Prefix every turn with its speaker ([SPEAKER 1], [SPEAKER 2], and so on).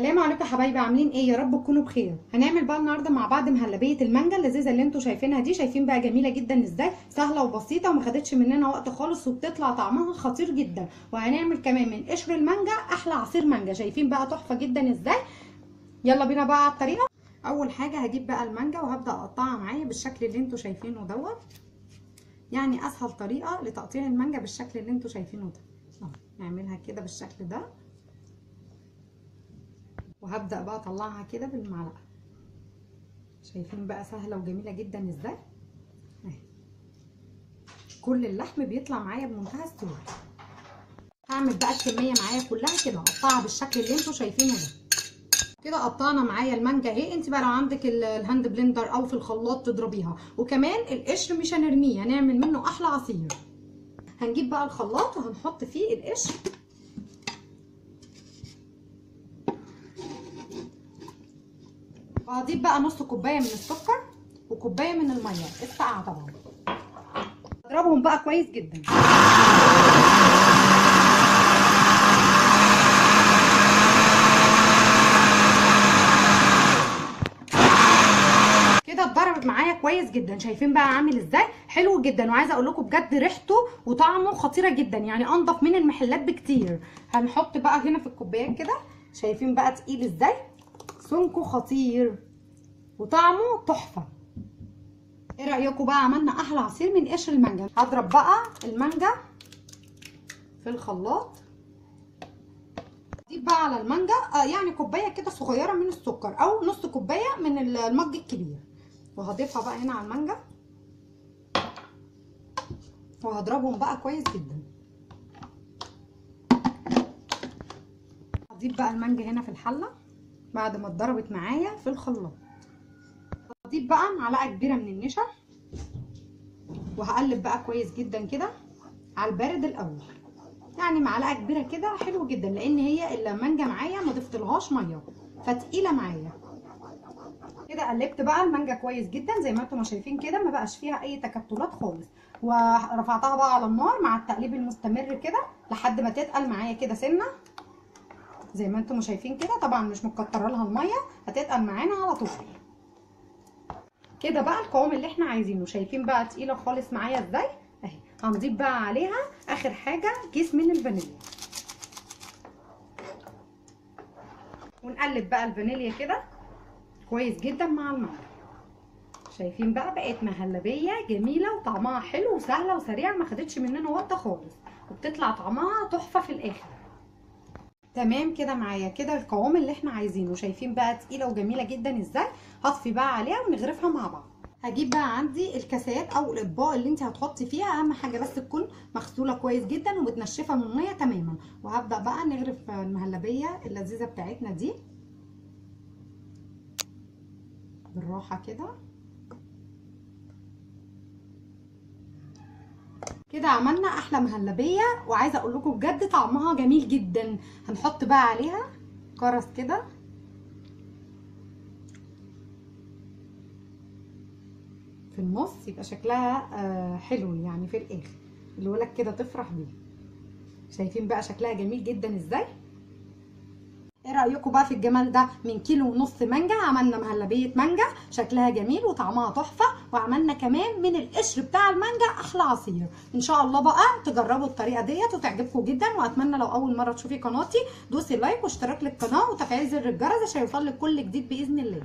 [SPEAKER 1] السلام عليكم يا حبايبي عاملين إيه؟ يا رب تكونوا بخير. هنعمل بقى النهارده مع بعض مهلبية المانجا اللذيذة اللي أنتوا شايفينها دي. شايفين بقى جميلة جدا إزاي؟ سهلة وبسيطة وما خدتش مننا وقت خالص وبتطلع طعمها خطير جدا. وهنعمل كمان من قشر المانجا أحلى عصير مانجا. شايفين بقى تحفة جدا إزاي؟ يلا بينا بقى على الطريقة. أول حاجة هجيب بقى المانجا وهبدأ أقطعها معايا بالشكل اللي أنتوا شايفينه دوت. يعني أسهل طريقة لتقطيع المانجا بالشكل اللي أنتوا شايفينه ده. نعملها كده بالشكل ده. وهبدأ بقى أطلعها كده بالمعلقة. شايفين بقى سهلة وجميلة جدا إزاي؟ أهي. كل اللحم بيطلع معايا بمنتهى السهولة. هعمل بقى الكمية معايا كلها كده أقطعها بالشكل اللي أنتوا شايفينه ده. كده قطعنا معايا المانجا اهي. انت بقى لو عندك ال hand blender أو في الخلاط تضربيها. وكمان القشر مش هنرميه هنعمل منه أحلى عصير. هنجيب بقى الخلاط وهنحط فيه القشر. وهضيف بقى نص كوباية من السكر وكوباية من المية الساقعة طبعا. اضربهم بقى كويس جدا. كده اتضربت معايا كويس جدا. شايفين بقى عامل إزاي؟ حلو جدا. وعايزة أقول لكم بجد ريحته وطعمه خطيرة جدا. يعني أنضف من المحلات بكتير. هنحط بقى هنا في الكوبايات كده. شايفين بقى تقيل إزاي؟ سمكه خطير وطعمه تحفة. إيه رايكم بقى عملنا أحلى عصير من قشر المانجا؟ هضرب بقى المانجا في الخلاط. اضيف بقى على المانجا آه يعني كوباية كده صغيرة من السكر أو نص كوباية من المج الكبير. وهضيفها بقى هنا على المانجا. وهضربهم بقى كويس جدا. هضيف بقى المانجا هنا في الحلة. بعد ما اتضربت معايا في الخلاط. هضيف بقى معلقة كبيرة من النشا. وهقلب بقى كويس جدا كده على البارد الأول. يعني معلقة كبيرة كده حلو جدا لأن هي المانجا معايا ما ضفتلهاش مية فتقيلة معايا. كده قلبت بقى المانجا كويس جدا زي ما أنتم شايفين كده ما بقاش فيها أي تكتلات خالص. ورفعتها بقى على النار مع التقليب المستمر كده لحد ما تتقل معايا كده سنة. زي ما أنتم شايفين كده. طبعا مش مكتره لها المية هتتقل معانا على طول. كده بقى القوام اللي إحنا عايزينه. شايفين بقى تقيلة خالص معايا إزاي؟ اهي هنضيف بقى عليها آخر حاجة كيس من الفانيليا. ونقلب بقى الفانيليا كده كويس جدا مع الماء شايفين بقى بقت مهلبية جميلة وطعمها حلو وسهلة وسريعة ما خدتش مننا وقت خالص. وبتطلع طعمها تحفة في الآخر. تمام كده معايا. كده القوام اللي إحنا عايزينه. شايفين بقى تقيلة وجميلة جدا إزاي؟ هطفي بقى عليها ونغرفها مع بعض. هجيب بقى عندي الكاسات أو الإطباق اللي انت هتحطي فيها. أهم حاجة بس تكون مغسولة كويس جدا ومتنشفة من المية. تماما. وهبدأ بقى نغرف المهلبية اللذيذة بتاعتنا دي. بالراحة كده. كده عملنا أحلى مهلبية وعايزة أقول لكم بجد طعمها جميل جدا. هنحط بقى عليها كرز كده. في النص يبقى شكلها آه حلو يعني في الآخر. الولاد كده تفرح بيه. شايفين بقى شكلها جميل جدا إزاي؟ إيه رايكم بقى في الجمال ده؟ من كيلو ونص مانجا عملنا مهلبيه مانجا شكلها جميل وطعمها تحفة وعملنا كمان من القشر بتاع المانجا أحلى عصير. إن شاء الله بقى تجربوا الطريقة ديت وتعجبكم جدا وأتمنى لو أول مرة تشوفي قناتي دوسي like واشتراك للقناة وتفعيل زر الجرس عشان يوصلك كل جديد بإذن الله.